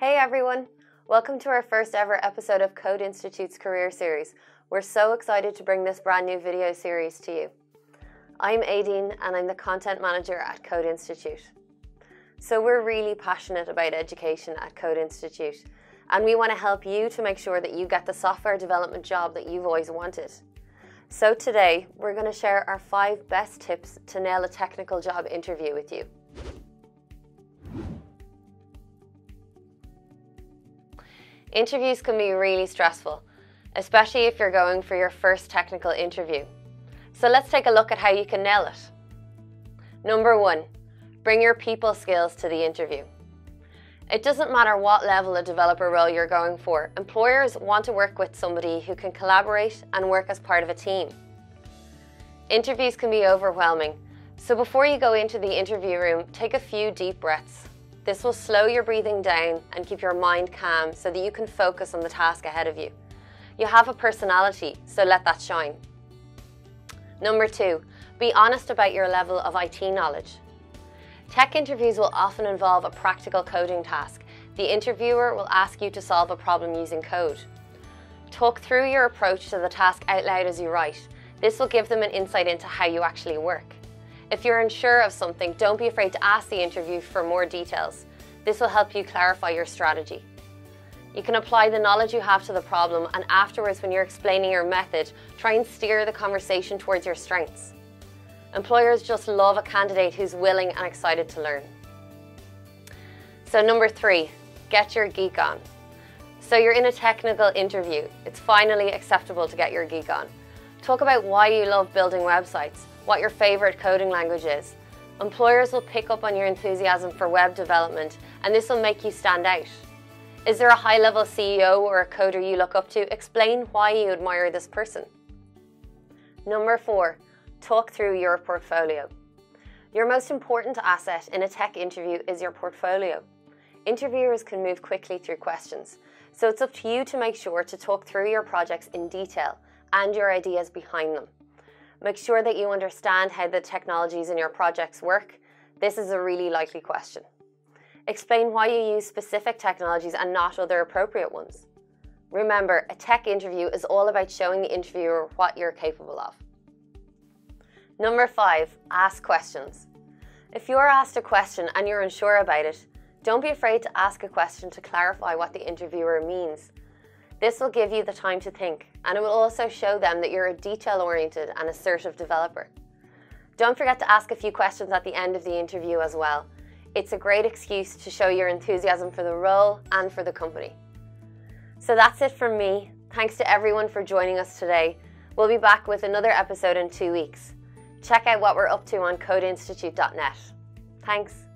Hey everyone! Welcome to our first ever episode of Code Institute's Career Series. We're so excited to bring this brand new video series to you. I'm Aideen and I'm the Content Manager at Code Institute. So we're really passionate about education at Code Institute and we want to help you to make sure that you get the software development job that you've always wanted. So today we're going to share our five best tips to nail a technical job interview with you. Interviews can be really stressful, especially if you're going for your first technical interview. So let's take a look at how you can nail it. Number one, bring your people skills to the interview. It doesn't matter what level of developer role you're going for, employers want to work with somebody who can collaborate and work as part of a team. Interviews can be overwhelming, so before you go into the interview room, take a few deep breaths. This will slow your breathing down and keep your mind calm so that you can focus on the task ahead of you. You have a personality, so let that shine. Number two, be honest about your level of IT knowledge. Tech interviews will often involve a practical coding task. The interviewer will ask you to solve a problem using code. Talk through your approach to the task out loud as you write. This will give them an insight into how you actually work. If you're unsure of something, don't be afraid to ask the interview for more details. This will help you clarify your strategy. You can apply the knowledge you have to the problem and afterwards when you're explaining your method, try and steer the conversation towards your strengths. Employers just love a candidate who's willing and excited to learn. So number three, get your geek on. So you're in a technical interview. It's finally acceptable to get your geek on. Talk about why you love building websites, what your favorite coding language is. Employers will pick up on your enthusiasm for web development and this will make you stand out. Is there a high level CEO or a coder you look up to? Explain why you admire this person. Number four, talk through your portfolio. Your most important asset in a tech interview is your portfolio. Interviewers can move quickly through questions, so it's up to you to make sure to talk through your projects in detail and your ideas behind them. Make sure that you understand how the technologies in your projects work. This is a really likely question. Explain why you use specific technologies and not other appropriate ones. Remember, a tech interview is all about showing the interviewer what you're capable of. Number five, ask questions. If you're asked a question and you're unsure about it, don't be afraid to ask a question to clarify what the interviewer means. This will give you the time to think, and it will also show them that you're a detail-oriented and assertive developer. Don't forget to ask a few questions at the end of the interview as well. It's a great excuse to show your enthusiasm for the role and for the company. So that's it from me. Thanks to everyone for joining us today. We'll be back with another episode in two weeks. Check out what we're up to on codeinstitute.net. Thanks.